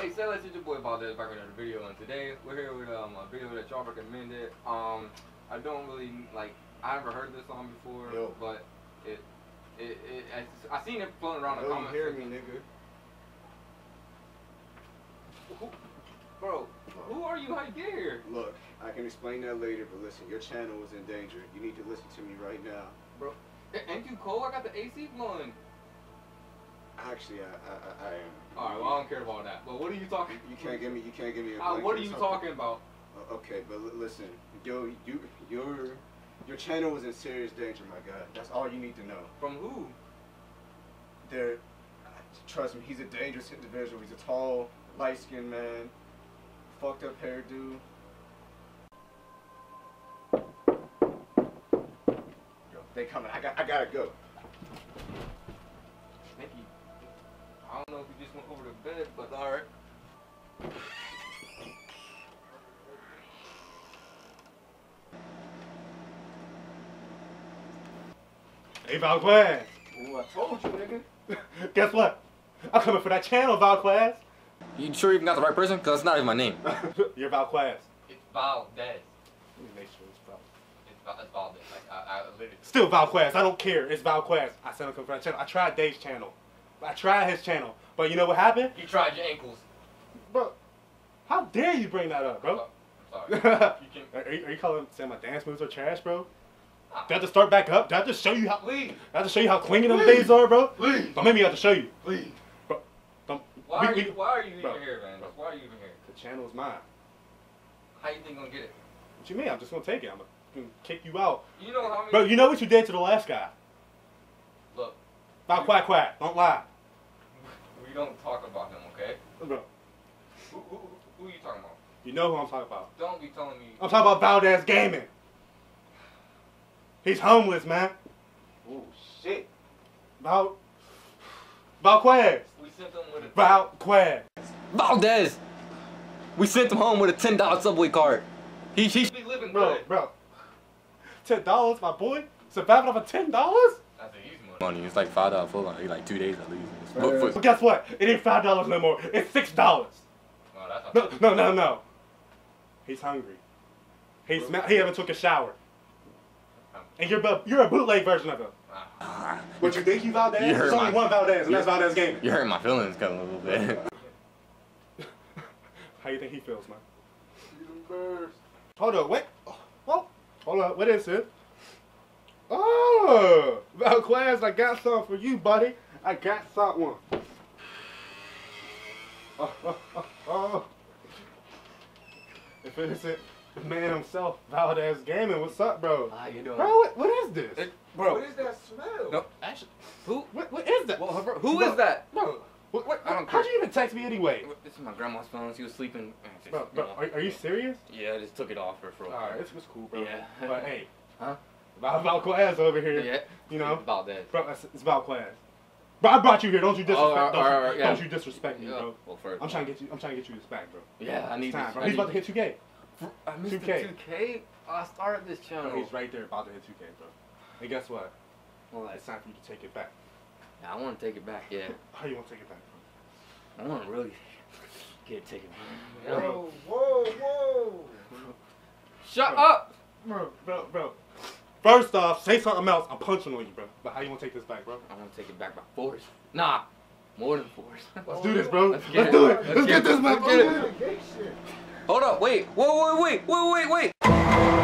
Hey, say let's your boy Valdez back with another video, and today we're here with um, a video that y'all recommended. Um, I don't really like. I never heard this song before, Yo. but it, it, it I, I seen it floating around the Yo, you comments. hear me, nigga? Who, bro, who are you? How you get here? Look, I can explain that later, but listen, your channel is in danger. You need to listen to me right now. bro. Ain't you cold? I got the AC blowing. Actually, I, I, I, I am. All right, well I don't care about that. But what are you talking? You can't give me. You can't give me a. Uh, what are you talking about? Okay, but li- listen, yo, you, your, your channel is in serious danger, my guy. That's all you need to know. From who? There, trust me, he's a dangerous individual. He's a tall, light-skinned man, fucked up hairdo. Yo, they coming. I got. I gotta go. Think he. I don't know if he just went over to bed, but all right. Hey, Valquez. Ooh, I told you, nigga. Guess what? I'm coming for that channel, Valquez. You sure you even got the right person? Cause it's not even my name. You're Valquez. It's Valdez. Let me make sure it's Val. It's, Val- it's Valdez. Like I, I literally. Still Valquez. I don't care. It's Valquez. I said I'm coming for that channel. I tried Dave's channel. I tried his channel. But you know what happened? He tried your ankles. Bro, how dare you bring that up, bro? I'm sorry. are, You can. you, are you calling saying my dance moves are trash, bro? Ah. Do I have to start back up? Do I have to show you how? Please, I have to show you how clingy them things are, bro? Please, Don't make me have to show you. please. Bro, don't. why we- are we- you? Why are you even here, man? Why are you even here? The channel is mine. How you think you gonna get it? What you mean? I'm just gonna take it. I'm gonna kick you out. You know how many? Bro, you know what you did to the last guy? Look, About quack quack. Don't lie. We don't talk about him, okay? Bro, Who, who, who are you talking about? you know who I'm talking about. Don't be telling me. I'm talking about Valdez Gaming. He's homeless, man. Oh shit. Val... Valquez. We sent him with a. Valquez. Valdez. We sent him home with a ten dollar subway card. He he should be living Bro, good. bro. Ten dollars, my boy? Surviving off of ten dollars? That's an easy money. Money. It's like five dollars full on like two days at least. But- But guess what? It ain't five dollars no more. It's six dollars. No. No, no, no, no. He's hungry. He's sma- he haven't took a shower. And you're bu- you're a bootleg version of him. Ah, What you think you Valdez? You hurt There's only my- one Valdez, and that's you- Valdez game. You're hurting my feelings, kind of a little bit. How you think he feels, man? Hold up, wait. Oh, hold up, what is it? Oh, Valquez, I got something for you, buddy. I got something. Oh, oh, oh, oh. If it isn't the man himself, Valdez Gaming, what's up, bro? How you doing? Bro, what, what is this? It- bro. What is that smell? No, actually, who? What, what is that? Well, her- who Bro, is that? Bro, what, what, I don't how'd care. you even text me anyway? This is my grandma's phone. She was sleeping. just, Bro, you know. are, are you serious? Yeah, I just took it off her for. Alright, it's, it's cool, bro. Yeah. But hey, Huh? Val- Valquez over here. Yeah. You know? About that. Bro, it's, it's Valquez. Bro, I brought you here. Don't you oh, disrespect? Oh, alright, don't, you, alright, yeah. don't you disrespect me, Yeah. bro. Well, first. I'm trying to get you. I'm trying to get you this back, bro. Yeah, I It's need time, this. bro. I He's need- about to hit 2K. I missed 2K. the 2K. I started this channel. Bro, he's right there, about to hit 2K, bro. And guess what? Well, It's time for you to take it back. Yeah, I want to take it back. Yeah, How you want to take it back, bro? I want to really get it taken. back. Whoa, whoa, whoa. Shut Bro. up. Bro, bro, bro. First off, say something else. I'm punching on you, bro. But how you gonna take this back, bro? I want to take it back by force. Nah, more than force. Let's do this, bro. Let's Let's, get it. do it. Let's Let's, get get, this back, Let's get bro. it. Hold up, wait, wait, wait, wait, wait, wait, wait.